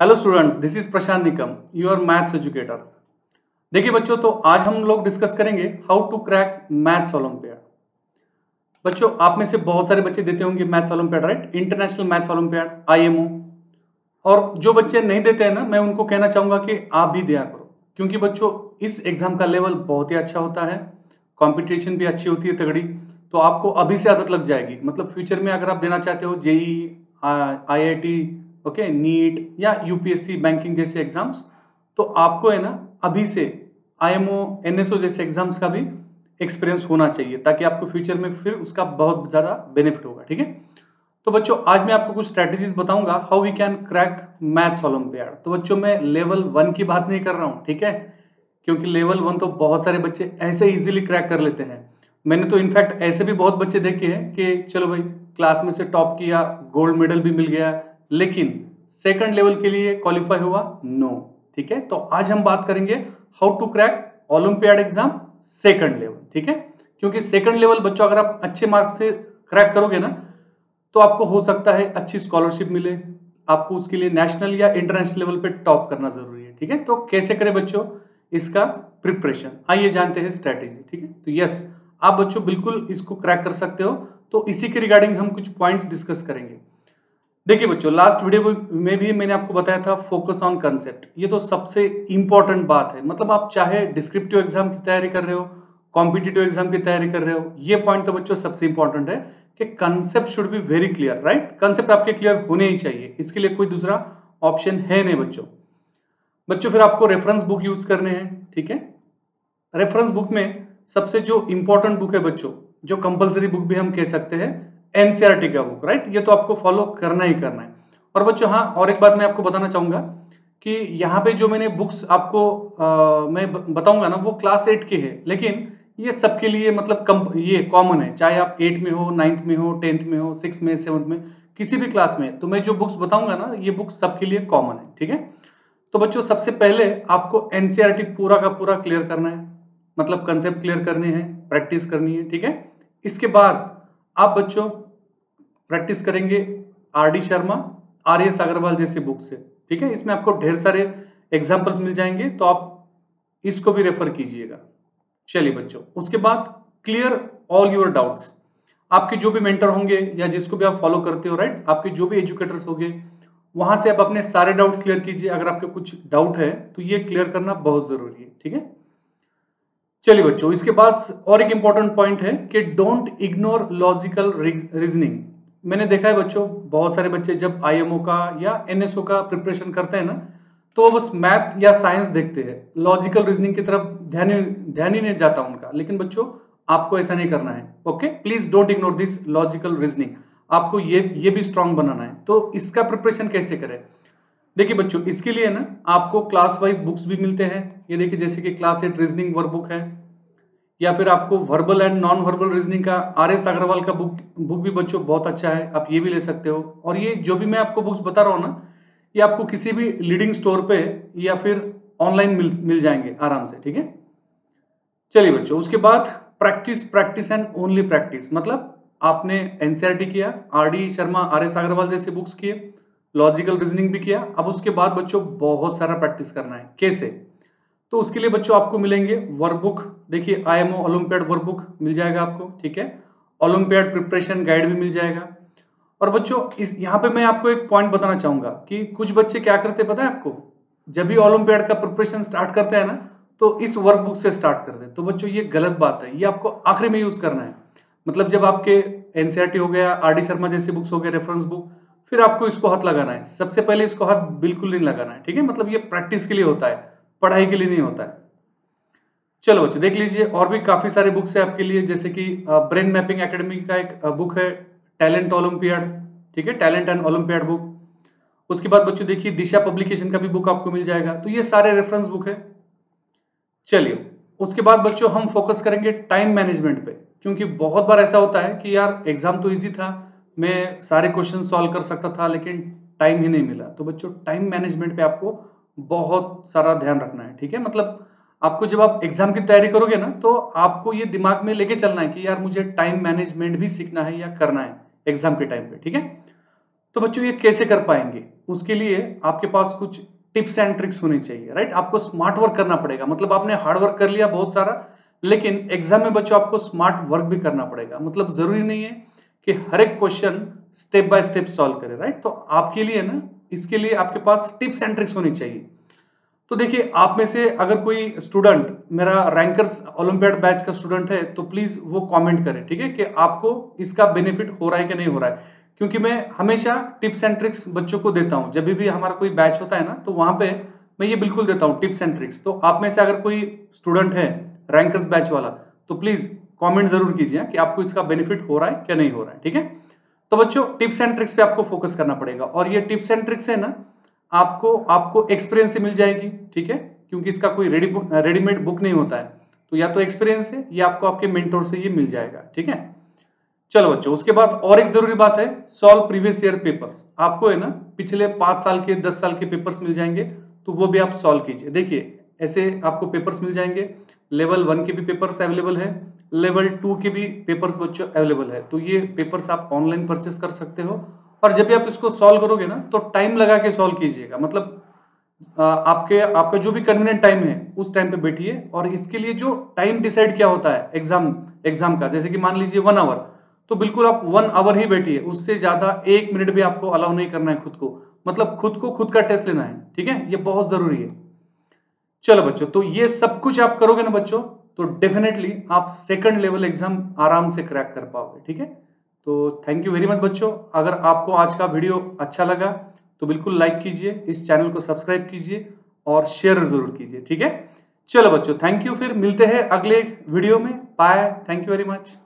Hello students this is Prashant Nikam your maths educator देखिए बच्चों तो आज हम लोग डिस्कस करेंगे how to crack maths olympiad बच्चों, आप में से बहुत सारे बच्चे देते होंगे maths olympiad right international maths olympiad IMO और जो बच्चे नहीं देते हैं ना, मैं उनको कहना चाहूँगा कि आप भी दिया करो। क्योंकि बच्चों, इस एग्ज़ाम का लेवल बहुत ही अच्छा होता है। कॉम्पिटिशन भी अच्छी होती है तगड़ी। तो आपको अभी से आदत लग जाएगी। मतलब फ्यूचर में अगर आप देना चाहते हो, JEE I I T okay, NEET या यूपीएससी बैंकिंग जैसे एग्ज़ाम्स तो आपको है ना, अभी से आईएमओ एनएसओ जैसे एग्ज़ाम्स का भी एक्सपीरियंस होना चाहिए, ताकि आपको फ्यूचर में फिर उसका बहुत ज़्यादा बेनिफिट होगा, ठीक है? तो बच्चों, आज मैं आपको कुछ स्ट्रेटेजीज बताऊँगा how we can crack maths olympiad तो बच्चों, मैं लेवल वन की बात नहीं कर रहा हूँ, ठीक है? क्योंकि लेवल वन तो बहुत सारे बच्चे ऐसे इजीली क्रैक कर लेते हैं। मैंने तो इनफैक्ट ऐसे भी बहुत बच्चे देखे हैं कि, चलो भाई क्लास में से टॉप किया गोल्ड मेडल भी मिल गया लेकिन सेकंड लेवल के लिए क्वालिफाई हुआ नो no, ठीक है? तो आज हम बात करेंगे how to crack olympiad exam second level ठीक है? क्योंकि सेकंड लेवल बच्चों अगर आप अच्छे मार्क्स से क्रैक करोगे ना तो आपको हो सकता है अच्छी स्कॉलरशिप मिले। आपको उसके लिए नेशनल या इंटरनेशनल लेवल पे टॉप करना ज़रूरी है ठीक है? तो कैसे करें बच्चों? इसका प्रिपरेशन आइए जानते हैं स्ट्रेटेजी ठीक है? तो यस आप बच्चों बिल्कुल इसको क्रैक कर सकते हो। तो इसी के रिगार्डिंग हम कुछ पॉइंट्स डिस्कस करेंगे। देखिए बच्चों लास्ट वीडियो में भी मैंने आपको बताया था फोकस ऑन कंसेप्ट ये तो सबसे इंपॉर्टेंट बात है। मतलब आप चाहे डिस्क्रिप्टिव एग्ज़ाम की तैयारी कर रहे हो कॉम्पिटेटिव एग्ज़ाम की तैयारी कर रहे हो, ये पॉइंट तो बच्चों सबसे इंपॉर्टेंट है कि concept should be very clear right concept आपके क्लियर होने ही चाहिए। इसके लिए कोई दूसरा ऑप्शन है नहीं बच्चों। बच्चों, फिर आपको रेफरेंस बुक यूज़ करने हैं, ठीक है? रेफरेंस बुक में सबसे जो इंपॉर्टेंट बुक है बच्चों, जो कंपलसरी बुक भी हम कह सकते हैं एनसीआरटी का बुक राइट ये तो आपको फॉलो करना ही करना है। और बच्चों हाँ और एक बात मैं आपको बताना चाहूँगा कि यहाँ पे जो मैंने बुक्स आपको आ, मैं बताऊँगा ना वो क्लास एट के है। लेकिन ये सबके लिए मतलब कम ये कॉमन है। चाहे आप एट में हो नाइन्थ में हो टेंथ में हो सिक्स में सेवंथ में किसी भी क्लास में। तो मैं जो बुक्स बताऊँगा ना ये बुक्स सबके लिए कॉमन है ठीक है? तो बच्चों सबसे पहले आपको एनसीआरटी पूरा का पूरा क्लियर करना है। मतलब कंसेप्ट क्लियर करने हैं प्रैक्टिस करनी है ठीक है? इसके बाद आप बच्चों प्रैक्टिस करेंगे R D Sharma, R S Agarwal जैसे बुक से। ठीक है? इसमें आपको ढेर सारे एग्जाम्पल्स मिल जाएँगे तो आप इसको भी रेफर कीजिएगा। चलिए बच्चों, उसके बाद क्लियर ऑल योर डाउट्स आपके जो भी मेंटर होंगे या जिसको भी आप फॉलो करते हो राइट आपके जो भी एजुकेटर्स होंगे, वहाँ से आप अपने सारे डाउट्स क्लियर कीजिए। अगर आपके कुछ डाउट है तो ये क्लियर करना बहुत ज़रूरी है, ठीक है? चलिए बच्चों, इसके बाद और एक इंपॉर्टेंट पॉइंट है कि डोंट इग्नोर लॉजिकल रीजनिंग मैंने देखा है बच्चों, बहुत सारे बच्चे जब आईएमओ का या एनएसओ का प्रिपरेशन करते हैं ना तो बस मैथ या साइंस देखते हैं। लॉजिकल रीजनिंग की तरफ़ ध्यान ध्यान ही नहीं जाता उनका। लेकिन बच्चों, आपको ऐसा नहीं करना है। Okay please don't ignore this logical reasoning आपको ये ये भी स्ट्रांग बनाना है। तो इसका प्रिपरेशन कैसे करें? देखिए बच्चों, इसके लिए ना आपको क्लास वाइज बुक्स भी मिलते हैं। ये देखिए, जैसे कि class eight reasoning work book है। या फिर आपको verbal and non verbal reasoning का आर एस अग्रवाल का बुक बुक भी बच्चों बहुत अच्छा है, आप ये भी ले सकते हो। और ये जो भी मैं आपको बुक्स बता रहा हूँ ना, ये आपको किसी भी लीडिंग स्टोर पे या फिर ऑनलाइन मिल मिल जाएँगे आराम से, ठीक है? चलिए बच्चों, उसके बाद practice practice and only practice मतलब आपने एनसीआरटी किया R D Sharma R S Agarwal जैसे बुक्स किए लॉजिकल रीजनिंग भी किया, अब उसके बाद बच्चों बहुत सारा प्रैक्टिस करना है। कैसे? तो उसके लिए बच्चों आपको मिलेंगे वर्कबुक देखिए आईएमओ ओलंपियाड वर्कबुक मिल जाएगा आपको, ठीक है? ओलंपियाड प्रिपरेशन गाइड भी मिल जाएगा। और बच्चों, इस, यहाँ पे मैं आपको एक पॉइंट बताना चाहूँगा कि कुछ बच्चे क्या करते हैं, पता है आपको? जब भी ओलंपियाड का प्रिपरेशन स्टार्ट करते हैं ना तो इस वर्कबुक से स्टार्ट करते हैं। तो बच्चों, ये गलत बात है। ये आपको आखिरी में यूज़ करना है। मतलब जब आपके एनसीआरटी हो गया आर डी शर्मा जैसी बुक्स हो गए रेफरेंस बुक फिर आपको इसको हाथ लगाना है। सबसे पहले इसको हाथ बिल्कुल नहीं लगाना है, ठीक है? मतलब ये प्रैक्टिस के लिए होता है, पढ़ाई के लिए नहीं होता है। चलो बच्चे, देख लीजिए, और भी काफ़ी सारे बुक्स है आपके लिए, जैसे कि ब्रेन मैपिंग एकेडमी का एक बुक है टैलेंट ओलंपियाड ठीक है टैलेंट एंड ओलंपियाड बुक उसके बाद बच्चों, देखिए, दिशा पब्लिकेशन का भी बुक आपको मिल जाएगा तो ये सारे रेफरेंस बुक है। चलिए, उसके बाद बच्चों, हम फोकस करेंगे टाइम मैनेजमेंट पे, क्योंकि बहुत बार ऐसा होता है कि यार एग्ज़ाम तो इजी था, मैं सारे क्वेश्चन सॉल्व कर सकता था, लेकिन टाइम ही नहीं मिला। तो बच्चों टाइम मैनेजमेंट पे आपको बहुत सारा ध्यान रखना है, ठीक है? मतलब आपको जब आप एग्ज़ाम की तैयारी करोगे ना तो आपको ये दिमाग में लेके चलना है कि यार मुझे टाइम मैनेजमेंट भी सीखना है या करना है एग्ज़ाम के टाइम पे, ठीक है? तो बच्चों, ये कैसे कर पाएँगे? उसके लिए आपके पास कुछ टिप्स एंड ट्रिक्स होनी चाहिए राइट आपको स्मार्ट वर्क करना पड़ेगा। मतलब आपने हार्ड वर्क कर लिया बहुत सारा, लेकिन एग्ज़ाम में बच्चों, आपको स्मार्ट वर्क भी करना पड़ेगा। मतलब ज़रूरी नहीं है कि हर एक question step by step solve करे राइट तो आपके लिए ना, इसके लिए आपके पास टिप्स एंड ट्रिक्स होनी चाहिए। तो देखिए, आप में से अगर कोई स्टूडेंट मेरा रैंकर्स ओलंपियाड बैच का स्टूडेंट है तो प्लीज़ वो कमेंट करें, ठीक है, कि आपको इसका बेनिफिट हो रहा है कि नहीं हो रहा है। क्योंकि मैं हमेशा टिप्स एंड ट्रिक्स बच्चों को देता हूँ। जब भी हमारा कोई बैच होता है ना तो वहाँ पे मैं ये बिल्कुल देता हूँ टिप्स एंड ट्रिक्स तो आप में से अगर कोई स्टूडेंट है रैंकर्स बैच वाला तो प्लीज़ कमेंट ज़रूर कीजिए कि आपको इसका बेनिफिट हो रहा है क्या नहीं हो रहा है, ठीक है? तो बच्चों टिप्स एंड ट्रिक्स पे आपको फोकस करना पड़ेगा। और ये टिप्स एंड ट्रिक्स है ना आपको आपको एक्सपीरियंस से मिल जाएगी, ठीक है? क्योंकि इसका कोई रेडी रेडीमेड बुक नहीं होता है। तो या तो एक्सपीरियंस है, या आपको आपके मेंटोर से ये मिल जाएगा, ठीक है? चलो बच्चों, उसके बाद और एक ज़रूरी बात है सॉल्व प्रीवियस ईयर पेपर्स आपको है ना, पिछले पाँच साल के, दस साल के पेपर्स मिल जाएँगे तो वो भी आप सॉल्व कीजिए। देखिए, ऐसे आपको पेपर्स मिल जाएँगे। लेवल वन के भी पेपर्स अवेलेबल है लेवल टू के भी पेपर्स बच्चों अवेलेबल है। तो ये पेपर्स आप ऑनलाइन परचेस कर सकते हो। और जब भी आप इसको सॉल्व करोगे ना तो टाइम लगा के सॉल्व कीजिएगा। मतलब आपके, आपका जो भी कन्वीनियंट टाइम है, उस टाइम पे बैठिए और इसके लिए जो टाइम डिसाइड क्या होता है एग्ज़ाम एग्ज़ाम का, जैसे कि मान लीजिए वन आवर तो बिल्कुल आप वन आवर ही बैठिए। उससे ज़्यादा एक मिनट भी आपको अलाउ नहीं करना है खुद को। मतलब खुद को खुद का टेस्ट लेना है, ठीक है? ये बहुत ज़रूरी है। चलो बच्चों तो ये सब कुछ आप करोगे ना बच्चों तो डेफिनेटली आप सेकंड लेवल एग्ज़ाम आराम से क्रैक कर पाओगे, ठीक है? तो थैंक यू वेरी मच बच्चों। अगर आपको आज का वीडियो अच्छा लगा तो बिल्कुल लाइक कीजिए, इस चैनल को सब्सक्राइब कीजिए और शेयर ज़रूर कीजिए, ठीक है? चलो बच्चों थैंक यू फिर मिलते हैं अगले वीडियो में। Bye thank you very much